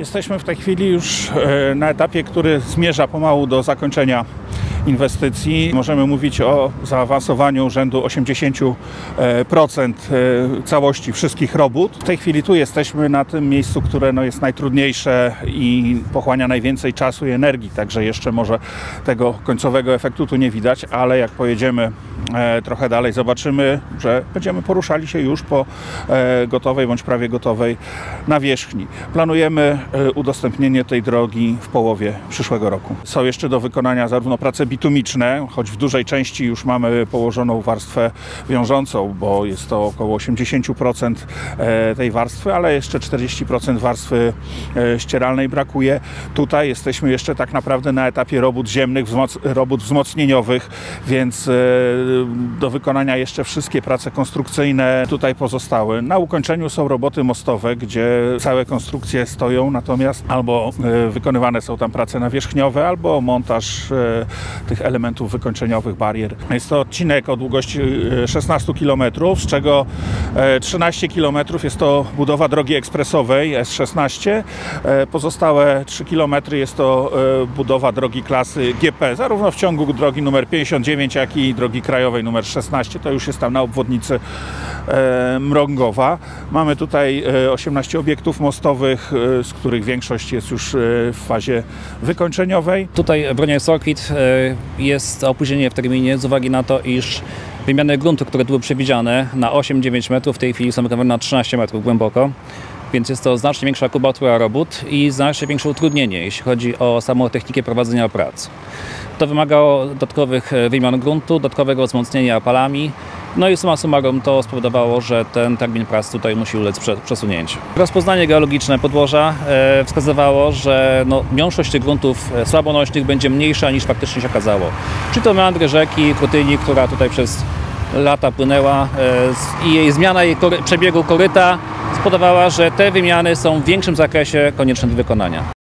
Jesteśmy w tej chwili już e, na etapie, który zmierza pomału do zakończenia inwestycji. Możemy mówić o zaawansowaniu rzędu 80% e, całości wszystkich robót. W tej chwili tu jesteśmy na tym miejscu, które no jest najtrudniejsze i pochłania najwięcej czasu i energii, także jeszcze może tego końcowego efektu tu nie widać, ale jak pojedziemy e, trochę dalej, zobaczymy, że będziemy poruszali się już po e, gotowej bądź prawie gotowej nawierzchni. Planujemy udostępnienie tej drogi w połowie przyszłego roku. Są jeszcze do wykonania zarówno prace bitumiczne, choć w dużej części już mamy położoną warstwę wiążącą, bo jest to około 80% e, tej warstwy, ale jeszcze 40% warstwy e, ścieralnej brakuje. Tutaj jesteśmy jeszcze tak naprawdę na etapie robót ziemnych, robót wzmocnieniowych, więc e, do wykonania jeszcze wszystkie prace konstrukcyjne tutaj pozostały. Na ukończeniu są roboty mostowe, gdzie całe konstrukcje stoją, natomiast albo wykonywane są tam prace nawierzchniowe, albo montaż tych elementów wykończeniowych, barier. Jest to odcinek o długości 16 km, z czego 13 km jest to budowa drogi ekspresowej S16. E, pozostałe 3 km jest to e, budowa drogi klasy GP, zarówno w ciągu drogi numer 59, jak i drogi krajowej numer 16. To już jest tam na obwodnicy e, Mrągowa. Mamy tutaj 18 obiektów mostowych, z których większość jest już w fazie wykończeniowej. Tutaj Bronie Circuit jest opóźnienie w terminie z uwagi na to, iż wymiany gruntu, które były przewidziane na 8-9 metrów, w tej chwili są na 13 metrów głęboko. Więc jest to znacznie większa kubatura robót i znacznie większe utrudnienie, jeśli chodzi o samą technikę prowadzenia prac. To wymagało dodatkowych wymian gruntu, dodatkowego wzmocnienia opalami, no i summa summarum to spowodowało, że ten termin prac tutaj musi ulec przesunięciu. Rozpoznanie geologiczne podłoża e, wskazywało, że no, miąższość tych gruntów e, słabonośnych będzie mniejsza niż faktycznie się okazało. Czy to meandry rzeki Krutyni, która tutaj przez lata płynęła e, i jej zmiana jej kory, przebiegu koryta spowodowała, że te wymiany są w większym zakresie konieczne do wykonania.